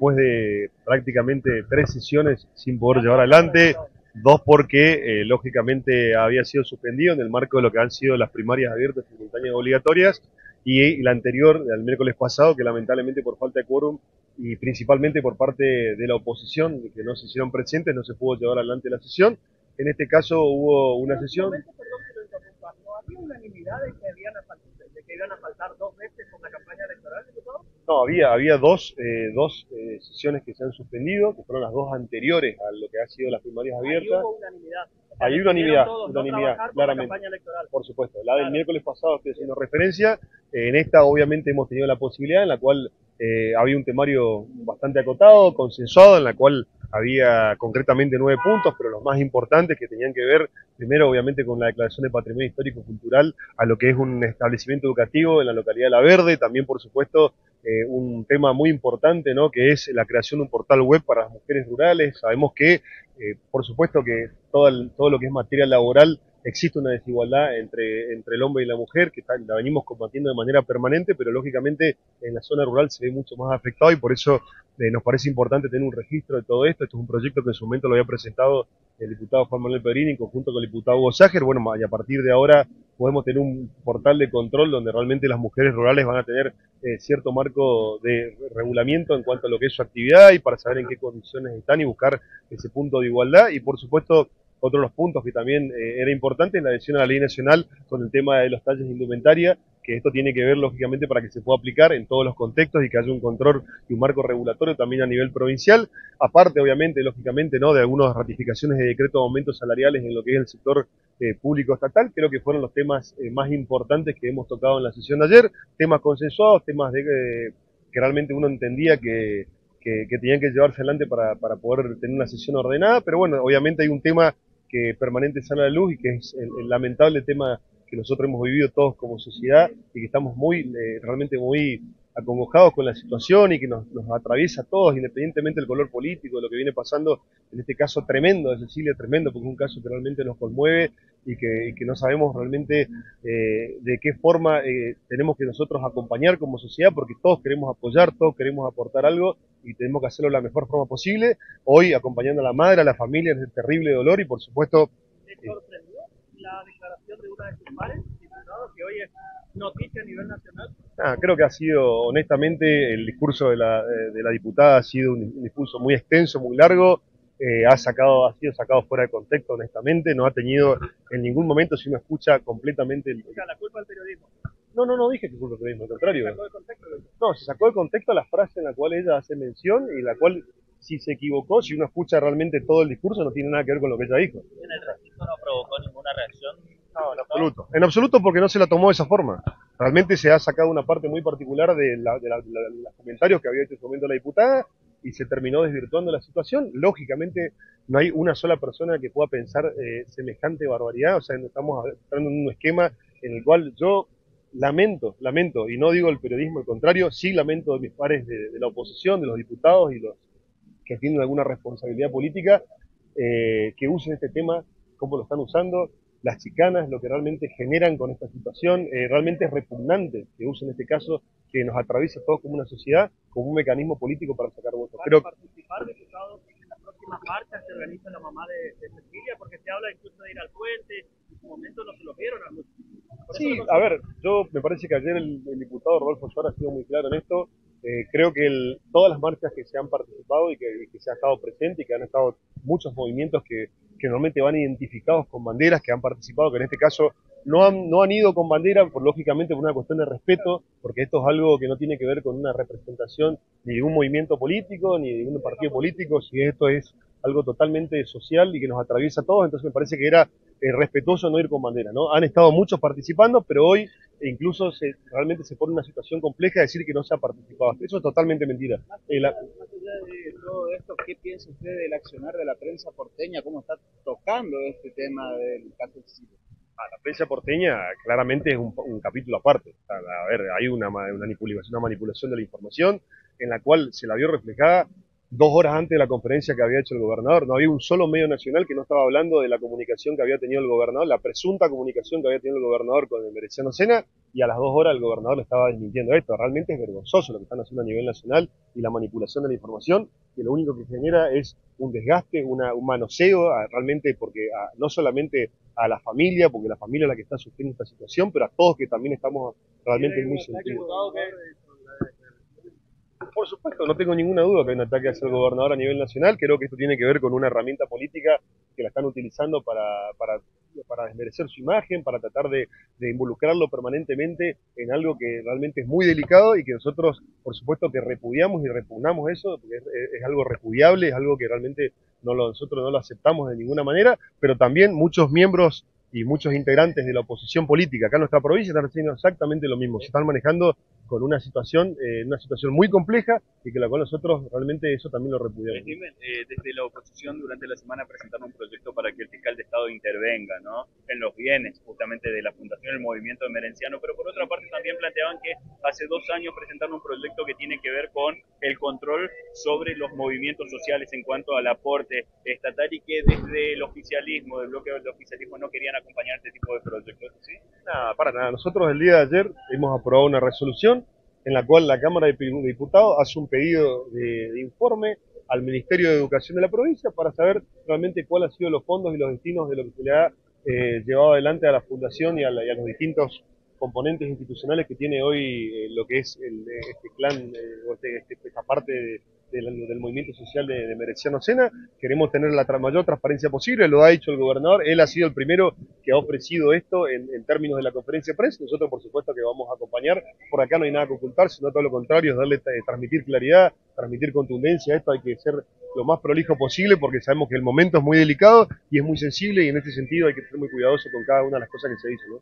después de prácticamente tres sesiones sin poder llevar adelante, dos porque eh, lógicamente había sido suspendido en el marco de lo que han sido las primarias abiertas, simultáneas obligatorias, y la anterior, el miércoles pasado, que lamentablemente por falta de quórum y principalmente por parte de la oposición, que no se hicieron presentes, no se pudo llevar adelante la sesión. En este caso hubo una sesión... ¿Había unanimidad de que, de que iban a faltar dos veces con la campaña electoral, diputado? No, había, había dos, eh, dos eh, sesiones que se han suspendido, que fueron las dos anteriores a lo que ha sido las primarias abiertas. Ahí hubo unanimidad. Hay unanimidad, unanimidad, claramente. Por supuesto. La del miércoles pasado estoy haciendo referencia. en esta, obviamente, hemos tenido la posibilidad en la cual eh, había un temario bastante acotado, consensuado, en la cual había concretamente nueve puntos, pero los más importantes que tenían que ver, primero obviamente con la declaración de patrimonio histórico cultural a lo que es un establecimiento educativo en la localidad de La Verde, también por supuesto eh, un tema muy importante, ¿no? que es la creación de un portal web para las mujeres rurales. Sabemos que, eh, por supuesto, que todo, todo lo que es materia laboral existe una desigualdad entre, entre el hombre y la mujer, que la venimos combatiendo de manera permanente, pero lógicamente en la zona rural se ve mucho más afectado y por eso eh, nos parece importante tener un registro de todo esto. Esto es un proyecto que en su momento lo había presentado el diputado Juan Manuel Perini en conjunto con el diputado Hugo Ságer. Bueno, y a partir de ahora podemos tener un portal de control donde realmente las mujeres rurales van a tener eh, cierto marco de regulamiento en cuanto a lo que es su actividad y para saber en qué condiciones están y buscar ese punto de igualdad. Y por supuesto, otro de los puntos que también eh, era importante es la adhesión a la ley nacional con el tema de los talles de indumentaria, que esto tiene que ver lógicamente para que se pueda aplicar en todos los contextos y que haya un control y un marco regulatorio también a nivel provincial, aparte obviamente, lógicamente, no de algunas ratificaciones de decreto de aumentos salariales en lo que es el sector eh, público estatal, creo que fueron los temas eh, más importantes que hemos tocado en la sesión de ayer, temas consensuados, temas de que realmente uno entendía que, que, tenían que llevarse adelante para, para poder tener una sesión ordenada, pero bueno, obviamente hay un tema que permanente sale a la luz y que es el, lamentable tema que nosotros hemos vivido todos como sociedad y que estamos muy, eh, realmente muy acongojados con la situación y que nos, atraviesa a todos, independientemente del color político, de lo que viene pasando, en este caso tremendo de Cecilia, tremendo, porque es un caso que realmente nos conmueve y que, no sabemos realmente eh, de qué forma eh, tenemos que nosotros acompañar como sociedad, porque todos queremos apoyar, todos queremos aportar algo y tenemos que hacerlo de la mejor forma posible. Hoy acompañando a la madre, a la familia en ese terrible dolor y por supuesto... la declaración de una de sus que hoy es noticia a nivel nacional? Ah, creo que ha sido, honestamente, el discurso de la, eh, de la diputada ha sido un, discurso muy extenso, muy largo, eh, ha, sacado, ha sido sacado fuera de contexto, honestamente, no ha tenido en ningún momento, si uno escucha completamente... El... O sea, la culpa del periodismo. No, no, no dije que culpa del periodismo, al contrario. ¿Se sacó de contexto? No, se sacó de contexto la frase en la cual ella hace mención y la cual, si se equivocó, si uno escucha realmente todo el discurso, no tiene nada que ver con lo que ella dijo. En el registro no provocó ninguna reacción no, en absoluto. En absoluto porque no se la tomó de esa forma. Realmente se ha sacado una parte muy particular de, los comentarios que había hecho en su momento la diputada y se terminó desvirtuando la situación. Lógicamente no hay una sola persona que pueda pensar eh, semejante barbaridad. O sea, estamos entrando en un esquema en el cual yo lamento, lamento, y no digo el periodismo, al contrario, sí lamento de mis pares de, la oposición, de los diputados y los que tienen alguna responsabilidad política, eh, que usen este tema como lo están usando, las chicanas, lo que realmente generan con esta situación, eh, realmente es repugnante que usen este caso que nos atraviesa todos como una sociedad, como un mecanismo político para sacar votos. Pero, participar, diputados, en las próximas marchas que organiza la mamá de, Cecilia? Porque se habla incluso de ir al puente, en su momento no se lo vieron a muchos. Sí, a ver, yo me parece que ayer el, diputado Rodolfo Suárez ha sido muy claro en esto. Eh, creo que el, todas las marchas que se han participado y que, que se ha estado presente y que han estado muchos movimientos que que normalmente van identificados con banderas, que han participado, que en este caso no han, no han ido con bandera, por, lógicamente por una cuestión de respeto, porque esto es algo que no tiene que ver con una representación ni de un movimiento político, ni de un partido político, si esto es algo totalmente social y que nos atraviesa a todos, entonces me parece que era eh, respetuoso no ir con bandera, ¿no? Han estado muchos participando, pero hoy incluso se, realmente se pone una situación compleja de decir que no se ha participado. Eso es totalmente mentira. Eh, más, allá de todo esto, ¿qué piensa usted del accionar de la prensa porteña? ¿Cómo está tocando este tema del caso ah, la prensa porteña claramente es un, capítulo aparte. a ver, hay una, una, manipulación, una manipulación de la información en la cual se la vio reflejada dos horas antes de la conferencia que había hecho el gobernador. No había un solo medio nacional que no estaba hablando de la comunicación que había tenido el gobernador, la presunta comunicación que había tenido el gobernador con el Mereciano Sena, y a las dos horas el gobernador le estaba desmintiendo esto. Realmente es vergonzoso lo que están haciendo a nivel nacional y la manipulación de la información, que lo único que genera es un desgaste, una, un manoseo, realmente porque no solamente a la familia, porque la familia es la que está sufriendo esta situación, pero a todos que también estamos realmente muy sentidos. Por supuesto, no tengo ninguna duda que hay un ataque hacia el gobernador a nivel nacional. Creo que esto tiene que ver con una herramienta política que la están utilizando para, para, para desmerecer su imagen, para tratar de, involucrarlo permanentemente en algo que realmente es muy delicado y que nosotros, por supuesto, que repudiamos y repugnamos eso, porque es, algo repudiable, es algo que realmente no lo, nosotros no lo aceptamos de ninguna manera, pero también muchos miembros y muchos integrantes de la oposición política acá en nuestra provincia están haciendo exactamente lo mismo. Se están manejando con una situación, eh, una situación muy compleja y que la cual nosotros realmente eso también lo repudiamos. Eh, desde la oposición durante la semana presentaron un proyecto que el fiscal de Estado intervenga ¿no? en los bienes justamente de la Fundación del Movimiento de Merenciano, pero por otra parte también planteaban que hace dos años presentaron un proyecto que tiene que ver con el control sobre los movimientos sociales en cuanto al aporte estatal y que desde el oficialismo, del bloque del oficialismo, no querían acompañar este tipo de proyectos. Nada, para nada. Nosotros el día de ayer hemos aprobado una resolución en la cual la Cámara de Diputados hace un pedido de, informe al Ministerio de Educación de la provincia para saber realmente cuáles han sido los fondos y los destinos de lo que se le ha eh, llevado adelante a la Fundación y a, los distintos componentes institucionales que tiene hoy eh, lo que es el, este clan eh, o este, este, esta parte de, del, movimiento social de, de Mereciano Sena. Queremos tener la mayor transparencia posible, lo ha dicho el gobernador, él ha sido el primero que ha ofrecido esto en, términos de la conferencia de prensa. Nosotros, por supuesto, que vamos a acompañar. Por acá no hay nada que ocultar, sino todo lo contrario, es darle, eh, transmitir claridad, transmitir contundencia. Esto hay que ser lo más prolijo posible porque sabemos que el momento es muy delicado y es muy sensible y en este sentido hay que ser muy cuidadoso con cada una de las cosas que se dicen. ¿no?